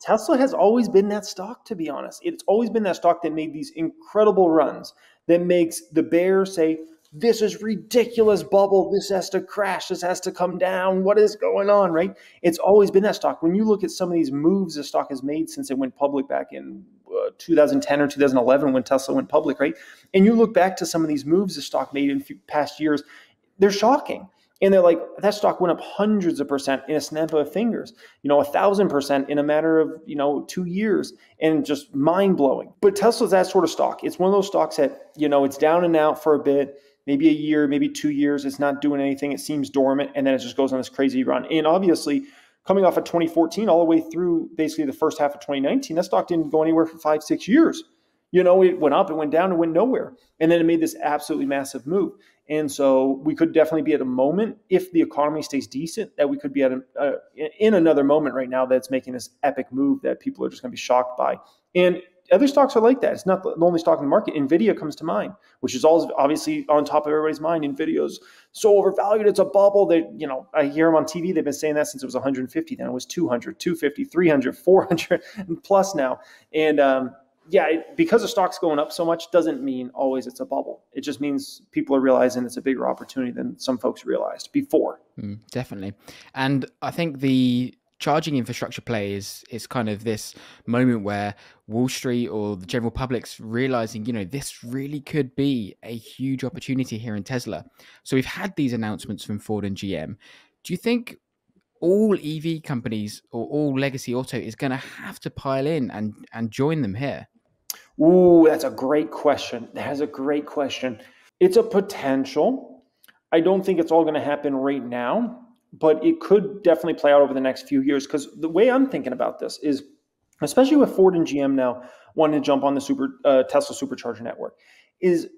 Tesla has always been that stock, to be honest. It's always been that stock that made these incredible runs that makes the bear say, this is ridiculous bubble. This has to crash. This has to come down. What is going on, right? It's always been that stock. When you look at some of these moves the stock has made since it went public back in uh, 2010 or 2011 when Tesla went public, right? And you look back to some of these moves the stock made in past years, they're shocking. And they're like, that stock went up hundreds of percent in a snap of fingers, you know, a thousand percent in a matter of, you know, two years and just mind blowing. But Tesla's that sort of stock. It's one of those stocks that, you know, it's down and out for a bit maybe a year, maybe two years. It's not doing anything. It seems dormant, and then it just goes on this crazy run. And obviously, coming off of 2014 all the way through basically the first half of 2019, that stock didn't go anywhere for five, six years. You know, it went up, it went down, it went nowhere. And then it made this absolutely massive move. And so we could definitely be at a moment if the economy stays decent that we could be at a, uh, in another moment right now that's making this epic move that people are just going to be shocked by. And other stocks are like that. It's not the only stock in the market. Nvidia comes to mind, which is always obviously on top of everybody's mind. Nvidia's so overvalued; it's a bubble. They, you know, I hear them on TV. They've been saying that since it was 150. Then it was 200, 250, 300, 400, and plus now. And um, yeah, it, because the stock's going up so much doesn't mean always it's a bubble. It just means people are realizing it's a bigger opportunity than some folks realized before. Mm, definitely, and I think the charging infrastructure play is is kind of this moment where Wall Street or the general public's realizing, you know, this really could be a huge opportunity here in Tesla. So we've had these announcements from Ford and GM. Do you think all EV companies or all legacy auto is going to have to pile in and and join them here? Ooh, that's a great question. That's a great question. It's a potential. I don't think it's all going to happen right now but it could definitely play out over the next few years because the way I'm thinking about this is, especially with Ford and GM now wanting to jump on the super uh, Tesla supercharger network, is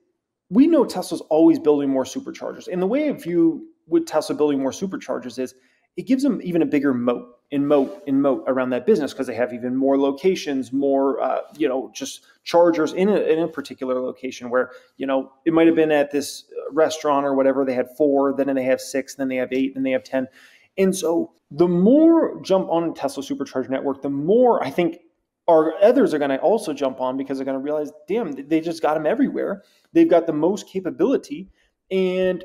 we know Tesla's always building more superchargers, and the way I view with Tesla building more superchargers is it gives them even a bigger moat in moat in moat around that business because they have even more locations, more uh, you know just chargers in a, in a particular location where you know it might have been at this restaurant or whatever they had four, then they have six, then they have eight, then they have ten, and so the more jump on Tesla Supercharge network, the more I think our others are going to also jump on because they're going to realize, damn, they just got them everywhere. They've got the most capability, and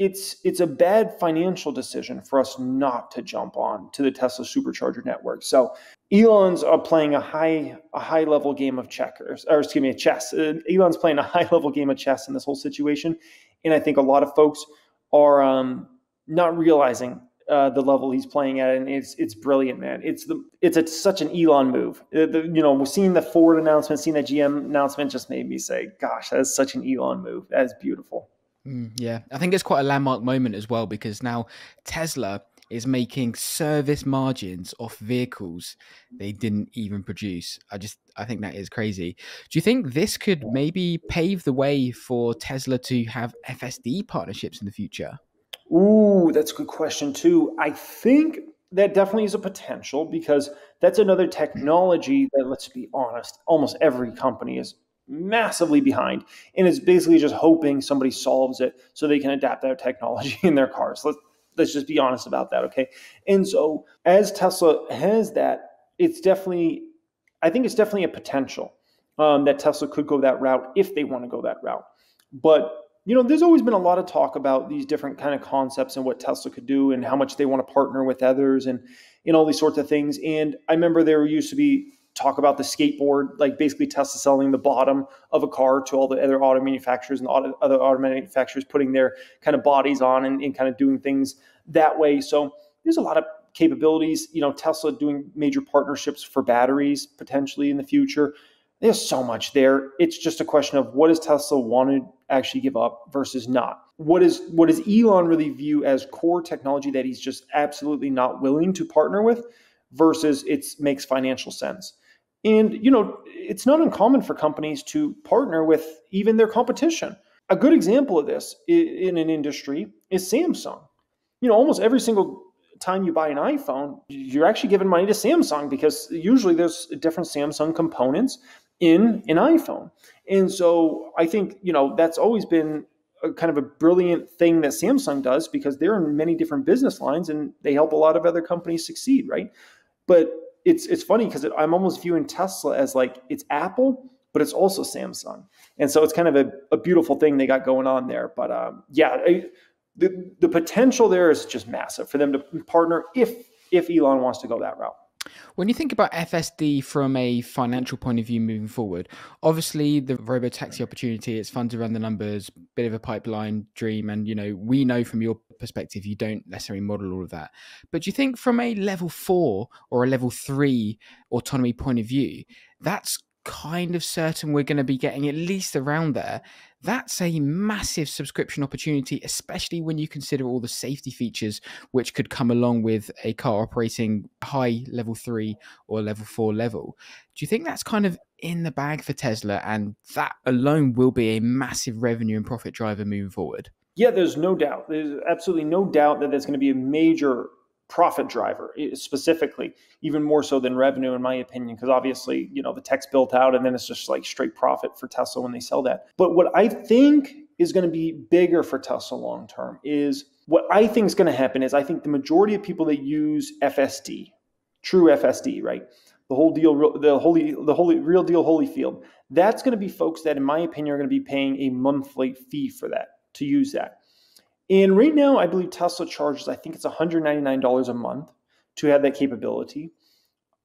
it's it's a bad financial decision for us not to jump on to the Tesla supercharger network. So Elon's are playing a high a high level game of checkers, or excuse me, a chess. Uh, Elon's playing a high level game of chess in this whole situation, and I think a lot of folks are um, not realizing uh, the level he's playing at, and it's it's brilliant, man. It's the it's a, such an Elon move. Uh, the, you know, seeing the Ford announcement, seeing the GM announcement, just made me say, "Gosh, that is such an Elon move. That is beautiful." Mm, yeah, I think it's quite a landmark moment as well because now Tesla is making service margins off vehicles they didn't even produce. I just I think that is crazy. Do you think this could maybe pave the way for Tesla to have FSD partnerships in the future? Ooh, that's a good question too. I think that definitely is a potential because that's another technology that let's be honest, almost every company is massively behind and it's basically just hoping somebody solves it so they can adapt that technology in their cars. Let's let's just be honest about that, okay? And so as Tesla has that, it's definitely I think it's definitely a potential um, that Tesla could go that route if they want to go that route. But you know, there's always been a lot of talk about these different kind of concepts and what Tesla could do and how much they want to partner with others and and all these sorts of things. And I remember there used to be talk about the skateboard, like basically Tesla selling the bottom of a car to all the other auto manufacturers and auto, other auto manufacturers putting their kind of bodies on and, and kind of doing things that way. So there's a lot of capabilities. You know, Tesla doing major partnerships for batteries potentially in the future. There's so much there. It's just a question of what does Tesla want to actually give up versus not. What is what does Elon really view as core technology that he's just absolutely not willing to partner with versus it makes financial sense. And you know, it's not uncommon for companies to partner with even their competition. A good example of this in an industry is Samsung. You know, almost every single time you buy an iPhone, you're actually giving money to Samsung because usually there's different Samsung components in an iPhone. And so I think, you know, that's always been a kind of a brilliant thing that Samsung does because they're in many different business lines and they help a lot of other companies succeed, right? But it's it's funny because it, I'm almost viewing Tesla as like it's Apple, but it's also Samsung, and so it's kind of a, a beautiful thing they got going on there. But um, yeah, I, the the potential there is just massive for them to partner if if Elon wants to go that route. When you think about FSD from a financial point of view moving forward, obviously the robo taxi opportunity, it's fun to run the numbers, bit of a pipeline dream. And, you know, we know from your perspective, you don't necessarily model all of that. But do you think from a level four or a level three autonomy point of view, that's kind of certain we're going to be getting at least around there, that's a massive subscription opportunity, especially when you consider all the safety features which could come along with a car operating high level three or level four level. Do you think that's kind of in the bag for Tesla and that alone will be a massive revenue and profit driver moving forward? Yeah, there's no doubt. There's absolutely no doubt that there's going to be a major profit driver specifically even more so than revenue in my opinion because obviously you know the tech's built out and then it's just like straight profit for tesla when they sell that. But what i think is going to be bigger for tesla long term is what i think is going to happen is i think the majority of people that use fsd true fsd right the whole deal the holy the holy real deal holyfield that's going to be folks that in my opinion are going to be paying a monthly fee for that to use that and right now, I believe Tesla charges, I think it's $199 a month to have that capability.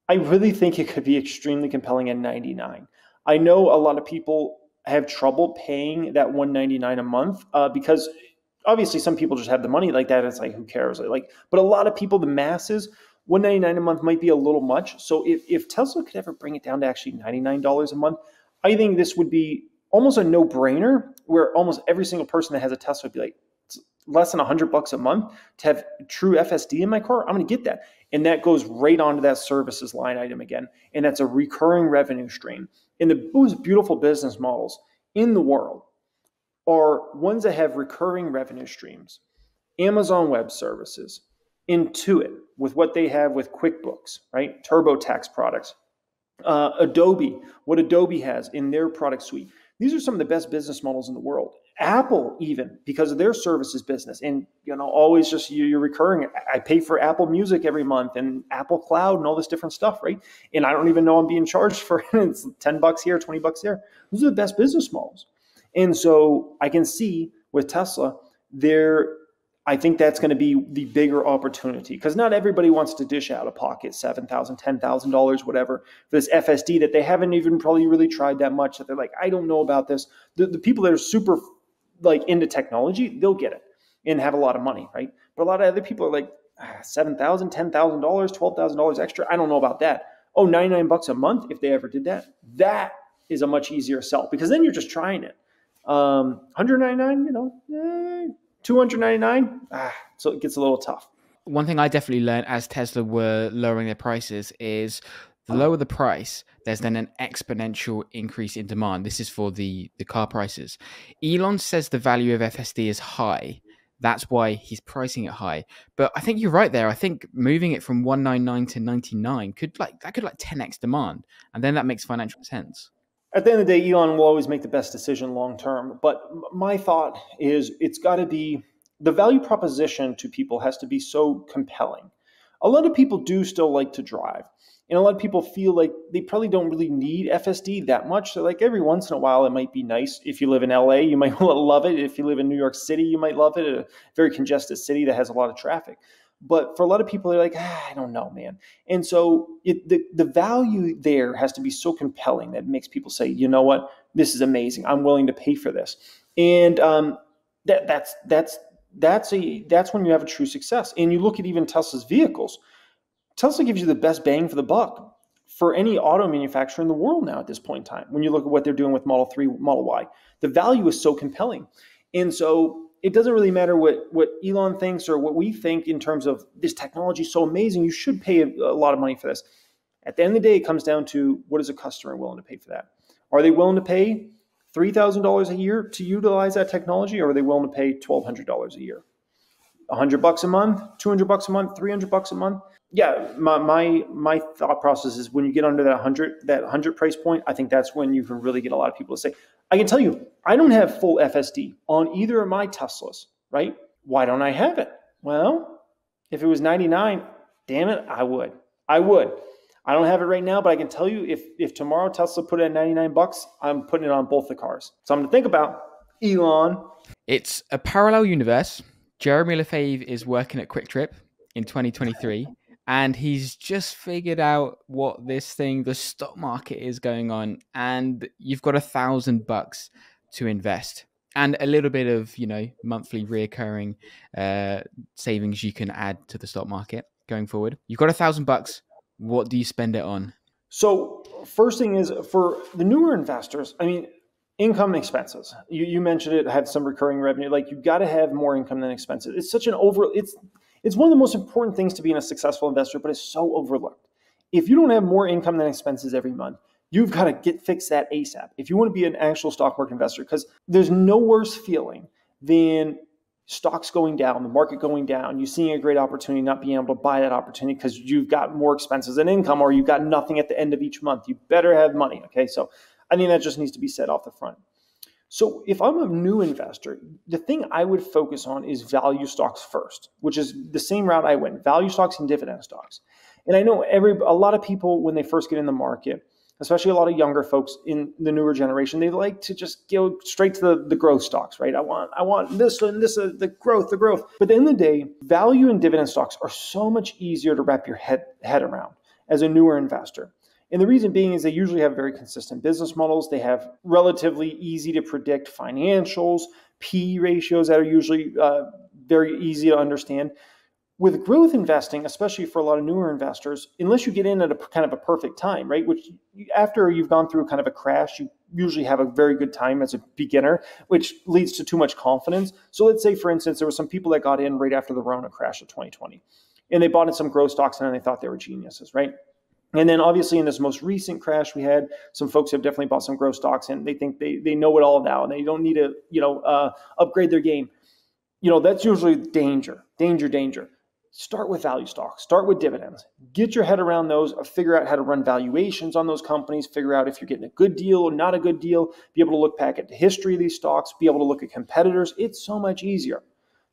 I really think it could be extremely compelling at 99. I know a lot of people have trouble paying that 199 a month uh, because obviously some people just have the money like that. It's like, who cares? Like, but a lot of people, the masses, 199 a month might be a little much. So if, if Tesla could ever bring it down to actually $99 a month, I think this would be almost a no brainer where almost every single person that has a Tesla would be like, less than 100 bucks a month to have true FSD in my car, I'm going to get that. And that goes right onto that services line item again. And that's a recurring revenue stream. And the most beautiful business models in the world are ones that have recurring revenue streams. Amazon Web Services, Intuit, with what they have with QuickBooks, right? TurboTax products. Uh, Adobe, what Adobe has in their product suite. These are some of the best business models in the world. Apple, even because of their services business, and you know, always just you're recurring. I pay for Apple Music every month and Apple Cloud and all this different stuff, right? And I don't even know I'm being charged for it's ten bucks here, twenty bucks there. Those are the best business models, and so I can see with Tesla, they're I think that's going to be the bigger opportunity because not everybody wants to dish out of pocket $7,000, $10,000, whatever, for this FSD that they haven't even probably really tried that much that they're like, I don't know about this. The, the people that are super like into technology, they'll get it and have a lot of money, right? But a lot of other people are like, ah, $7,000, $10,000, $12,000 extra. I don't know about that. Oh, 99 bucks a month if they ever did that. That is a much easier sell because then you're just trying it. Um, 199, you know, eh, 299 ah, so it gets a little tough one thing i definitely learned as tesla were lowering their prices is the lower the price there's then an exponential increase in demand this is for the the car prices elon says the value of fsd is high that's why he's pricing it high but i think you're right there i think moving it from 199 to 99 could like that could like 10x demand and then that makes financial sense at the end of the day, Elon will always make the best decision long term. But my thought is it's got to be the value proposition to people has to be so compelling. A lot of people do still like to drive. And a lot of people feel like they probably don't really need FSD that much. So, like every once in a while, it might be nice. If you live in LA, you might love it. If you live in New York City, you might love it. A very congested city that has a lot of traffic. But for a lot of people, they're like, ah, I don't know, man. And so it, the, the value there has to be so compelling that makes people say, you know what, this is amazing. I'm willing to pay for this. And um, that, that's that's that's a that's when you have a true success. And you look at even Tesla's vehicles. Tesla gives you the best bang for the buck for any auto manufacturer in the world now at this point in time. When you look at what they're doing with Model 3, Model Y, the value is so compelling. And so it doesn't really matter what what Elon thinks or what we think in terms of this technology is so amazing. You should pay a, a lot of money for this. At the end of the day, it comes down to what is a customer willing to pay for that? Are they willing to pay three thousand dollars a year to utilize that technology, or are they willing to pay twelve hundred dollars a year? 100 bucks a month 200 bucks a month 300 bucks a month yeah my, my my thought process is when you get under that 100 that 100 price point i think that's when you can really get a lot of people to say I can tell you, I don't have full FSD on either of my Teslas, right? Why don't I have it? Well, if it was 99, damn it, I would. I would. I don't have it right now, but I can tell you if if tomorrow Tesla put it at 99 bucks, I'm putting it on both the cars. Something to think about. Elon. It's a parallel universe. Jeremy Lefebvre is working at QuikTrip in 2023 and he's just figured out what this thing the stock market is going on and you've got a thousand bucks to invest and a little bit of you know monthly reoccurring uh, savings you can add to the stock market going forward. You've got a thousand bucks. What do you spend it on? So first thing is for the newer investors i mean income expenses you, you mentioned it have some recurring revenue like you've got to have more income than expenses it's such an over it's it's one of the most important things to being a successful investor, but it's so overlooked. If you don't have more income than expenses every month, you've got to get fix that ASAP. If you want to be an actual stock market investor, because there's no worse feeling than stocks going down, the market going down, you seeing a great opportunity, not being able to buy that opportunity because you've got more expenses than income or you've got nothing at the end of each month. You better have money. Okay. So I think that just needs to be said off the front. So if I'm a new investor, the thing I would focus on is value stocks first, which is the same route I went, value stocks and dividend stocks. And I know every a lot of people when they first get in the market, especially a lot of younger folks in the newer generation, they like to just go straight to the, the growth stocks, right? I want I want this and this uh, the growth, the growth. But at the end of the day, value and dividend stocks are so much easier to wrap your head head around as a newer investor. And the reason being is they usually have very consistent business models. They have relatively easy to predict financials, P ratios that are usually uh, very easy to understand. With growth investing, especially for a lot of newer investors, unless you get in at a kind of a perfect time, right? Which after you've gone through kind of a crash, you usually have a very good time as a beginner, which leads to too much confidence. So let's say, for instance, there were some people that got in right after the Rona crash of 2020, and they bought in some growth stocks and they thought they were geniuses, right? And then obviously in this most recent crash we had, some folks have definitely bought some growth stocks and they think they, they know it all now and they don't need to, you know, uh, upgrade their game. You know, that's usually danger, danger, danger. Start with value stocks, start with dividends. Get your head around those, figure out how to run valuations on those companies, figure out if you're getting a good deal or not a good deal, be able to look back at the history of these stocks, be able to look at competitors. It's so much easier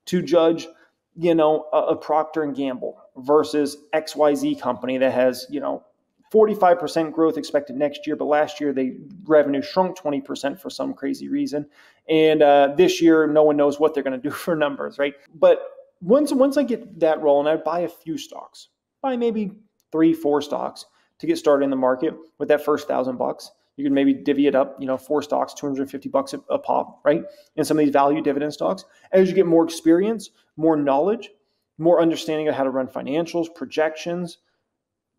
to judge you know a, a procter and gamble versus xyz company that has you know 45% growth expected next year, but last year they revenue shrunk 20% for some crazy reason, and uh, this year no one knows what they're going to do for numbers, right? But once once I get that rolling, I'd buy a few stocks, buy maybe three, four stocks to get started in the market with that first thousand bucks. You can maybe divvy it up, you know, four stocks, 250 bucks a, a pop, right? And some of these value dividend stocks. As you get more experience, more knowledge, more understanding of how to run financials, projections,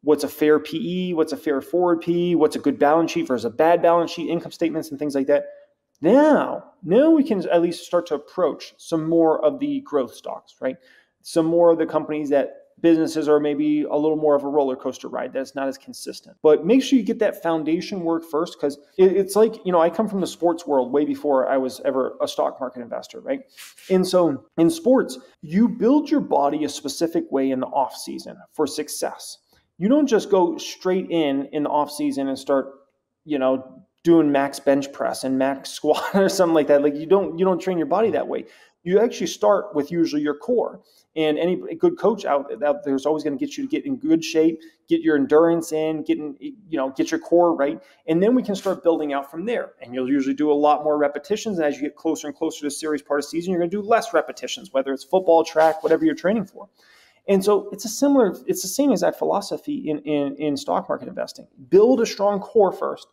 what's a fair PE, what's a fair forward PE, what's a good balance sheet versus a bad balance sheet, income statements, and things like that. Now, now we can at least start to approach some more of the growth stocks, right? Some more of the companies that businesses are maybe a little more of a roller coaster ride that's not as consistent. But make sure you get that foundation work first because it's like, you know, I come from the sports world way before I was ever a stock market investor, right? And so in sports, you build your body a specific way in the off season for success you don't just go straight in in the off season and start, you know, doing max bench press and max squat or something like that. Like you don't you don't train your body that way. You actually start with usually your core. And any good coach out, out there is always going to get you to get in good shape, get your endurance in, getting you know, get your core right, and then we can start building out from there. And you'll usually do a lot more repetitions. And as you get closer and closer to the series part of season, you're going to do less repetitions, whether it's football, track, whatever you're training for. And so it's a similar, it's the same exact philosophy in, in, in stock market investing. Build a strong core first,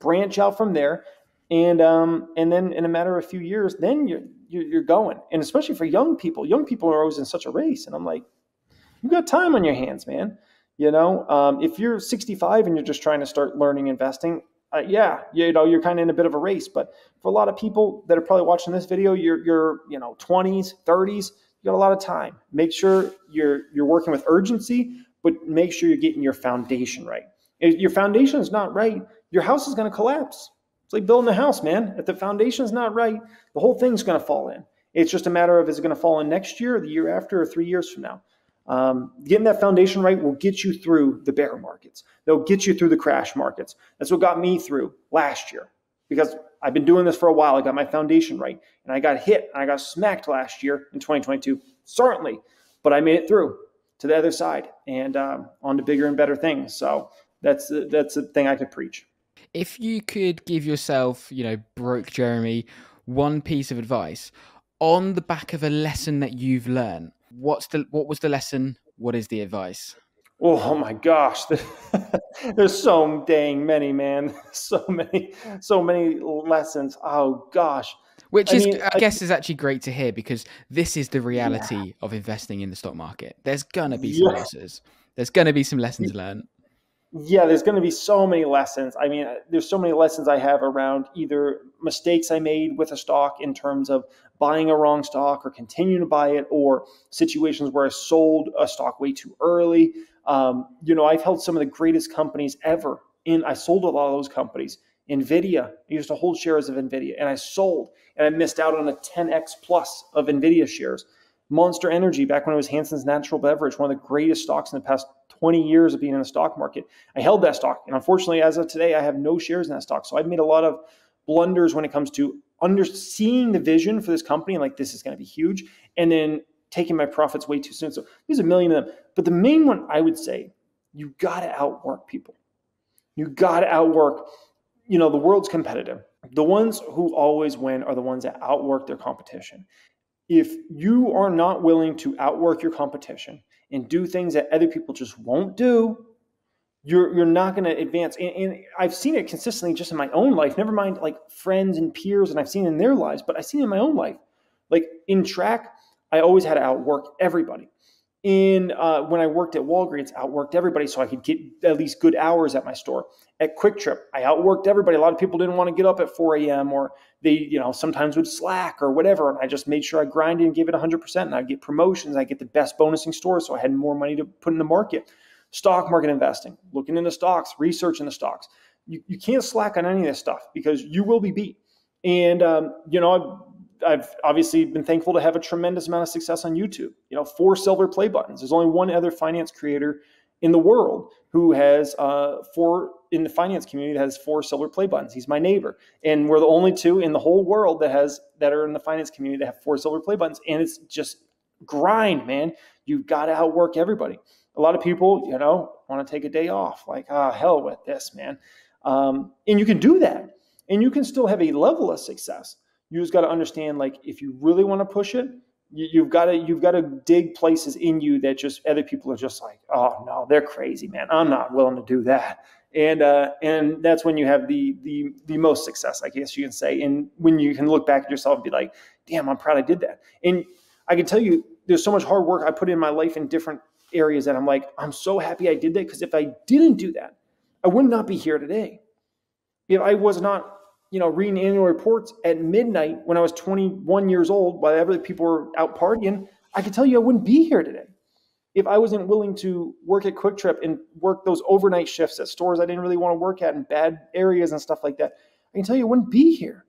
branch out from there, and um, and then in a matter of a few years, then you're you're going. And especially for young people, young people are always in such a race. And I'm like, you got time on your hands, man. You know, um, if you're 65 and you're just trying to start learning investing, uh, yeah, you know, you're kind of in a bit of a race. But for a lot of people that are probably watching this video, you're you're you know 20s, 30s you got a lot of time. Make sure you're you're working with urgency, but make sure you're getting your foundation right. If your foundation is not right, your house is going to collapse. It's like building a house, man. If the foundation is not right, the whole thing's going to fall in. It's just a matter of is it going to fall in next year, or the year after, or three years from now. Um, getting that foundation right will get you through the bear markets. They'll get you through the crash markets. That's what got me through last year because I've been doing this for a while. I got my foundation right. And I got hit and I got smacked last year in 2022, certainly. But I made it through to the other side and um, on to bigger and better things. So That's that's the thing I could preach. If you could give yourself, you know, broke Jeremy, one piece of advice on the back of a lesson that you've learned, what's the what was the lesson? What is the advice? Oh my gosh, there's so dang many, man. So many, so many lessons. Oh gosh. Which I is, mean, I, guess, is actually great to hear because this is the reality yeah. of investing in the stock market. There's gonna be some yeah. losses. There's gonna be some lessons learned yeah, there's going to be so many lessons. I mean, there's so many lessons I have around either mistakes I made with a stock in terms of buying a wrong stock or continuing to buy it, or situations where I sold a stock way too early. Um, you know, I've held some of the greatest companies ever. In I sold a lot of those companies. Nvidia, I used to hold shares of Nvidia, and I sold, and I missed out on a 10x plus of Nvidia shares. Monster Energy, back when it was Hansen's Natural Beverage, one of the greatest stocks in the past 20 years of being in the stock market. I held that stock. And unfortunately, as of today, I have no shares in that stock. So I've made a lot of blunders when it comes to under seeing the vision for this company and like this is going to be huge. And then taking my profits way too soon. So there's a million of them. But the main one I would say, you got to outwork people. You got to outwork, you know, the world's competitive. The ones who always win are the ones that outwork their competition. If you are not willing to outwork your competition and do things that other people just won't do, you're you're not going to advance. And, and, I've seen it consistently just in my own life. Never mind like friends and peers, and I've seen in their lives, but I've seen it in my own life. Like in track, I always had to outwork everybody in uh, when I worked at Walgreens, I outworked everybody so I could get at least good hours at my store. At QuikTrip, I outworked everybody. A lot of people didn't want to get up at 4 a.m. or they, you know, sometimes would slack or whatever. And I just made sure I grinded and gave it 100%. And I'd get promotions. I get the best bonusing stores, so I had more money to put in the market. Stock market investing, looking into stocks, researching the stocks. You, you can't slack on any of this stuff because you will be beat. And um, you know, I've obviously been thankful to have a tremendous amount of success on YouTube. You know, four silver play buttons. There's only one other finance creator in the world who has uh, four in the finance community that has four silver play buttons. He's my neighbor, and we're the only two in the whole world that has that are in the finance community that have four silver play buttons. And it's just grind, man. You've got to outwork everybody. A lot of people, you know, want to take a day off. Like, ah, oh, hell with this, man. Um, and you can do that, and you can still have a level of success you just got to understand like if you really want to push it you, have got to you've got to dig places in you that just other people are just like oh no they're crazy man. I'm not willing to do that. And uh, and that's when you have the the the most success i guess you can say and when you can look back at yourself and be like damn i'm proud i did that. And i can tell you there's so much hard work i put in my life in different areas that i'm like i'm so happy i did that because if i didn't do that i would not be here today. If i was not you know, reading annual reports at midnight when I was 21 years old, while other people were out partying, I could tell you I wouldn't be here today if I wasn't willing to work at QuikTrip and work those overnight shifts at stores I didn't really want to work at in bad areas and stuff like that. I can tell you I wouldn't be here.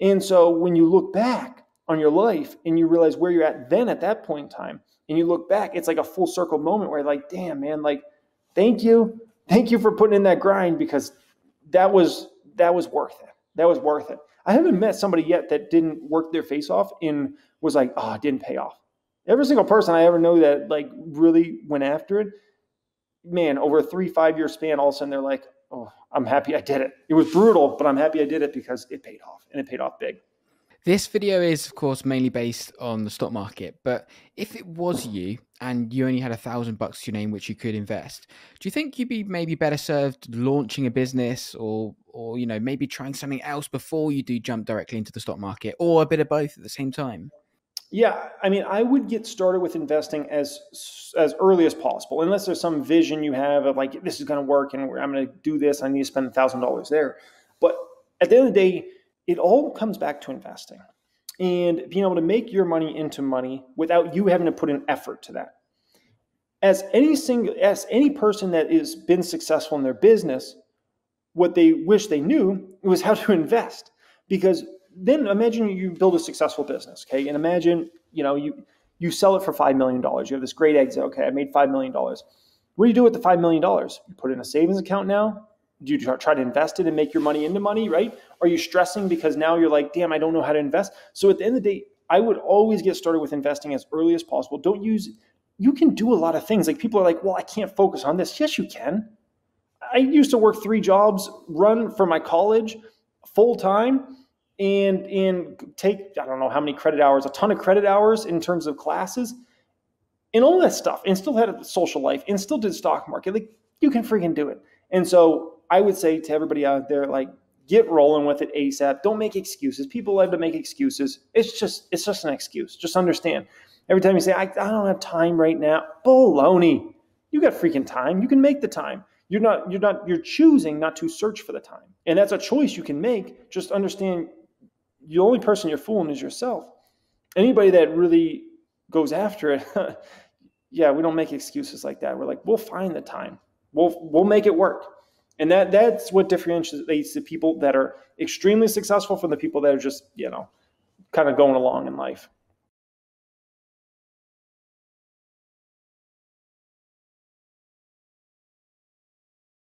And so when you look back on your life and you realize where you're at then at that point in time, and you look back, it's like a full circle moment where you're like, damn, man, like, thank you. Thank you for putting in that grind because that was that was worth it that was worth it. I haven't met somebody yet that didn't work their face off and was like, oh, it didn't pay off. Every single person I ever know that like really went after it, man, over a three, five year span, all of a sudden they're like, oh, I'm happy I did it. It was brutal, but I'm happy I did it because it paid off and it paid off big. This video is, of course, mainly based on the stock market. But if it was you and you only had a thousand bucks to your name which you could invest, do you think you'd be maybe better served launching a business or, or you know, maybe trying something else before you do jump directly into the stock market, or a bit of both at the same time? Yeah, I mean, I would get started with investing as as early as possible, unless there's some vision you have of like this is going to work and I'm going to do this. I need to spend a thousand dollars there. But at the end of the day it all comes back to investing and being able to make your money into money without you having to put an effort to that. As any single as any person that has been successful in their business, what they wish they knew was how to invest. Because then imagine you build a successful business, okay? And imagine, you know, you you sell it for five million dollars. You have this great exit. Okay, I made five million dollars. What do you do with the five million dollars? You put it in a savings account now do you try to invest it and make your money into money, right? Are you stressing because now you're like, damn, I don't know how to invest? So at the end of the day, I would always get started with investing as early as possible. Don't use, you can do a lot of things. Like people are like, well, I can't focus on this. Yes, you can. I used to work three jobs, run for my college full time, and and take I don't know how many credit hours, a ton of credit hours in terms of classes, and all that stuff, and still had a social life, and still did stock market. Like you can freaking do it. And so I would say to everybody out there, like get rolling with it ASAP. Don't make excuses. People love to make excuses. It's just it's just an excuse. Just understand. Every time you say I, I don't have time right now, baloney. You got freaking time. You can make the time. You're not you're not you're choosing not to search for the time. And that's a choice you can make. Just understand the only person you're fooling is yourself. Anybody that really goes after it, yeah, we don't make excuses like that. We're like, we'll find the time. We'll we'll make it work. And that that's what differentiates the people that are extremely successful from the people that are just, you know, kind of going along in life.